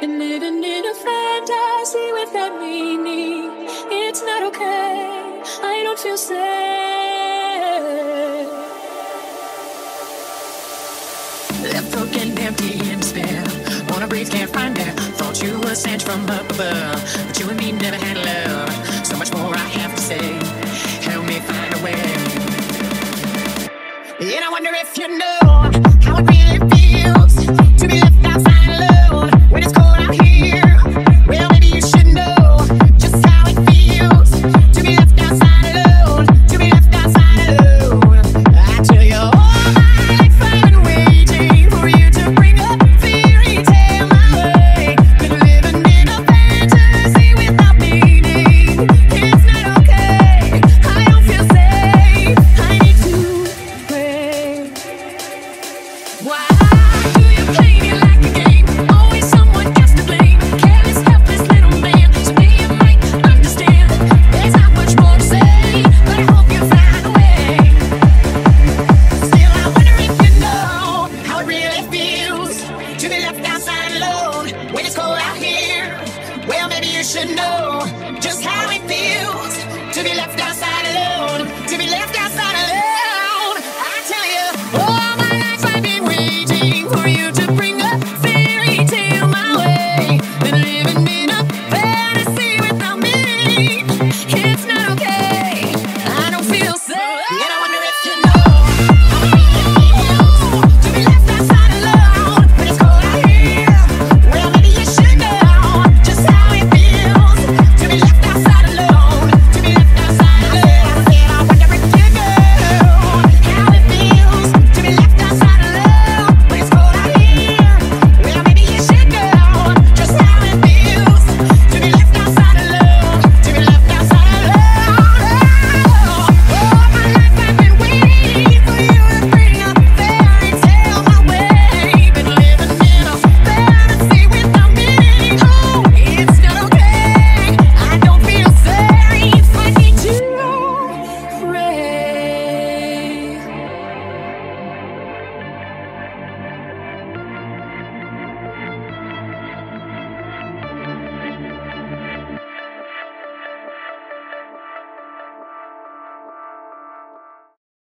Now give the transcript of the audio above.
And living in a fantasy without meaning, it's not okay. I don't feel safe. Left broken, empty, and despair. Wanna breathe, can't find air. Thought you were sent from above, but you and me never had love. So much more I have to say. Help me find a way. And I wonder if you know how it really feels to be. Why?